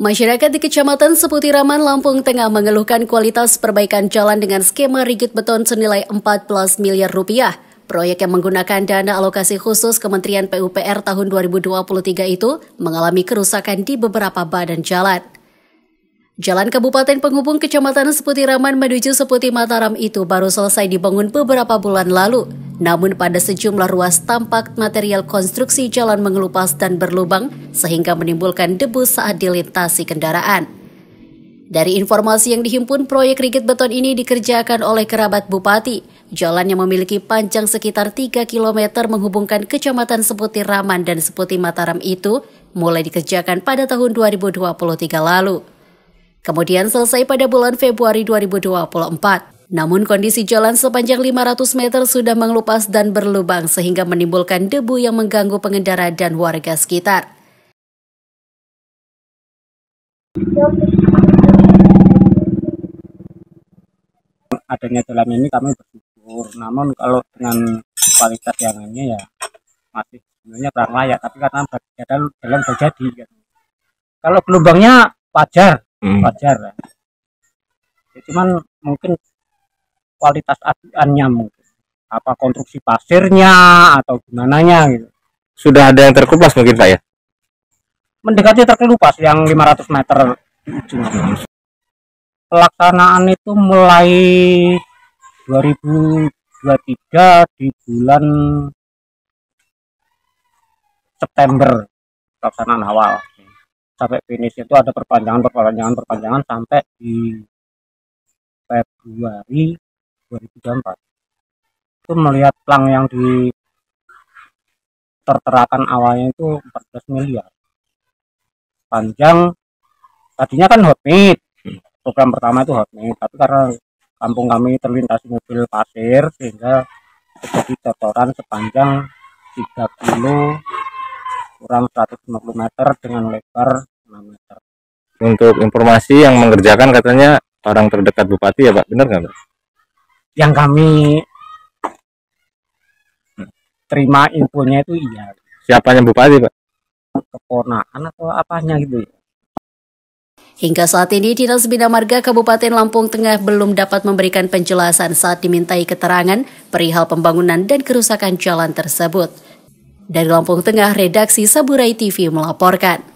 Masyarakat di Kecamatan Seputiraman, Lampung Tengah mengeluhkan kualitas perbaikan jalan dengan skema rigid beton senilai 14 miliar rupiah. Proyek yang menggunakan dana alokasi khusus Kementerian PUPR tahun 2023 itu mengalami kerusakan di beberapa badan jalan. Jalan Kabupaten Penghubung Kecamatan Seputiraman menuju Seputi Mataram itu baru selesai dibangun beberapa bulan lalu. Namun pada sejumlah ruas tampak material konstruksi jalan mengelupas dan berlubang sehingga menimbulkan debu saat dilintasi kendaraan. Dari informasi yang dihimpun, proyek rigid beton ini dikerjakan oleh kerabat bupati. Jalan yang memiliki panjang sekitar 3 km menghubungkan Kecamatan Seputi Raman dan Seputi Mataram itu mulai dikerjakan pada tahun 2023 lalu. Kemudian selesai pada bulan Februari 2024. Namun kondisi jalan sepanjang 500 meter sudah mengelupas dan berlubang sehingga menimbulkan debu yang mengganggu pengendara dan warga sekitar. Adanya jalan ini kami bersyukur, namun kalau dengan kualitas yang ini ya masih sebenarnya kurang layak, tapi karena jalan jalan terjadi. Kalau gelubangnya wajar, hmm. wajar ya. cuman mungkin kualitas aduannya mungkin. Apa konstruksi pasirnya atau gimana nya gitu. Sudah ada yang terkelupas mungkin pak ya? Mendekati terkelupas yang 500 meter. Pelaksanaan itu mulai 2023 di bulan September pelaksanaan awal. Sampai finish itu ada perpanjangan perpanjangan perpanjangan sampai di Februari 2024 itu melihat plang yang di terterakan awalnya itu 14 miliar panjang tadinya kan hot meat program pertama itu hot meat tapi karena kampung kami terlintasi mobil pasir sehingga terjadi cocoran sepanjang 3 kilo kurang 150 meter dengan lebar 6 meter. Untuk informasi yang mengerjakan katanya orang terdekat bupati ya Pak, benar nggak Pak? Yang kami terima infonya itu iya. Siapanya bupati Pak? Keponakan atau apanya gitu ya. Hingga saat ini, Dinas Bina Marga Kabupaten Lampung Tengah belum dapat memberikan penjelasan saat dimintai keterangan perihal pembangunan dan kerusakan jalan tersebut. Dari Lampung Tengah, redaksi Saburai TV melaporkan.